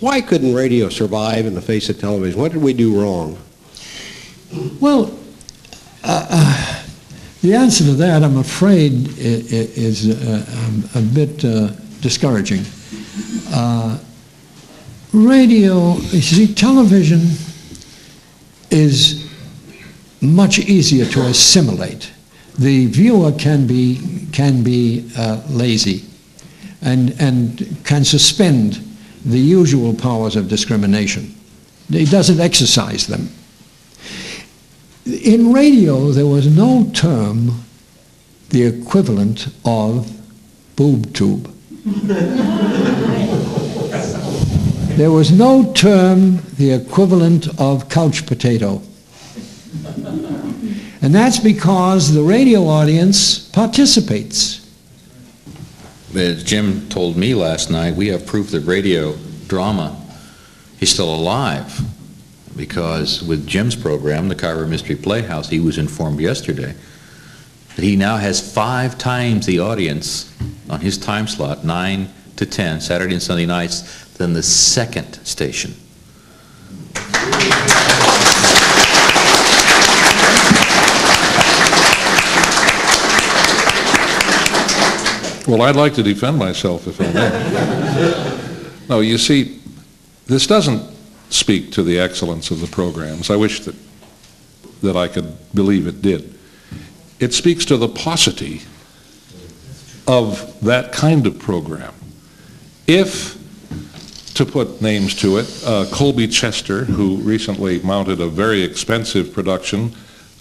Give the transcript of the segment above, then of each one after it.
Why couldn't radio survive in the face of television? What did we do wrong? Well, uh, uh, the answer to that, I'm afraid, is uh, um, a bit uh, discouraging. Uh, radio, you see, television is much easier to assimilate. The viewer can be, can be lazy and, and can suspend the usual powers of discrimination. He doesn't exercise them. In radio, there was no term the equivalent of boob tube. there was no term the equivalent of couch potato. And that's because the radio audience participates. As Jim told me last night, we have proof that radio drama is still alive because with Jim's program, the KIRO Mystery Playhouse, he was informed yesterday that he now has five times the audience on his time slot, 9 to 10, Saturday and Sunday nights, than the second station. Well, I'd like to defend myself if I may. no, you see, this doesn't speak to the excellence of the programs. I wish that, that I could believe it did. It speaks to the paucity of that kind of program. If, to put names to it, uh, Colby Chester, who recently mounted a very expensive production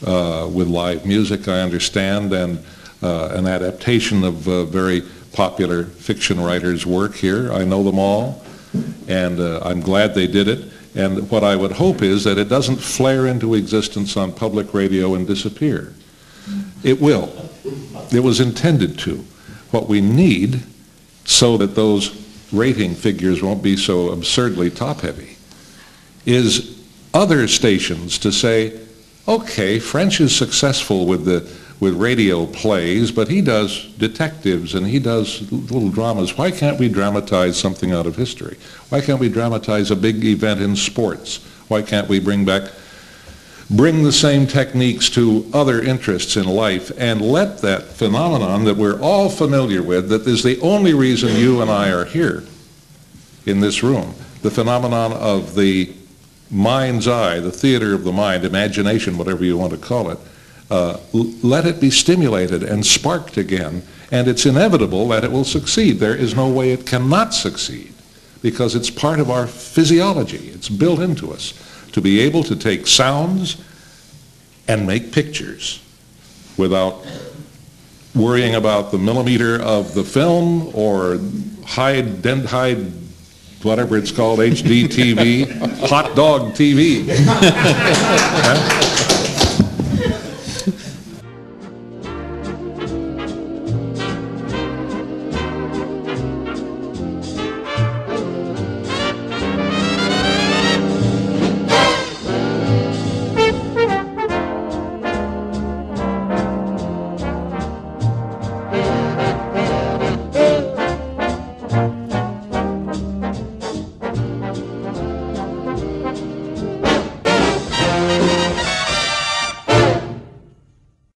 uh, with live music, I understand, and an adaptation of a very popular fiction writer's work here. I know them all, and uh, I'm glad they did it. And what I would hope is that it doesn't flare into existence on public radio and disappear. It will. It was intended to. What we need, so that those rating figures won't be so absurdly top-heavy, is other stations to say, okay, French is successful with the with radio plays, but he does detectives and he does little dramas. Why can't we dramatize something out of history? Why can't we dramatize a big event in sports? Why can't we bring back, bring the same techniques to other interests in life and let that phenomenon that we're all familiar with, that is the only reason you and I are here in this room, the phenomenon of the mind's eye, the theater of the mind, imagination, whatever you want to call it, uh, let it be stimulated and sparked again, and it's inevitable that it will succeed. There is no way it cannot succeed because it's part of our physiology. It's built into us to be able to take sounds and make pictures without worrying about the millimeter of the film or high, dent, high whatever it's called, HD TV, hot dog TV.